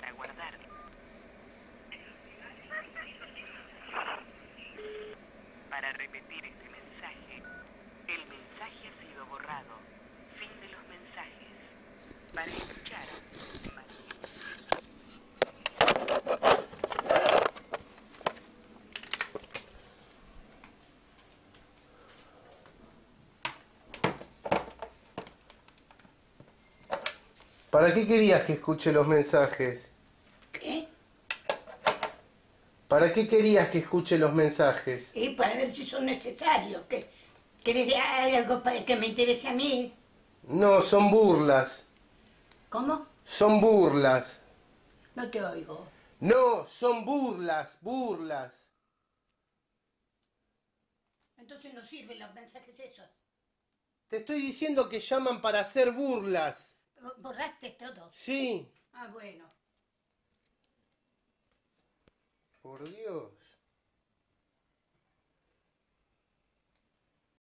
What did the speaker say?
para guardar. Para repetir este mensaje, el mensaje ha sido borrado. Fin de los mensajes. Para escuchar. ¿Para qué querías que escuche los mensajes? ¿Qué? ¿Para qué querías que escuche los mensajes? Y para ver si son necesarios. ¿Qué? ¿Querés algo para que me interese a mí? No, son burlas. ¿Cómo? Son burlas. No te oigo. No, son burlas, burlas. Entonces no sirven los mensajes esos. Te estoy diciendo que llaman para hacer burlas. ¿Borraste todo? Sí. Ah, bueno. Por Dios.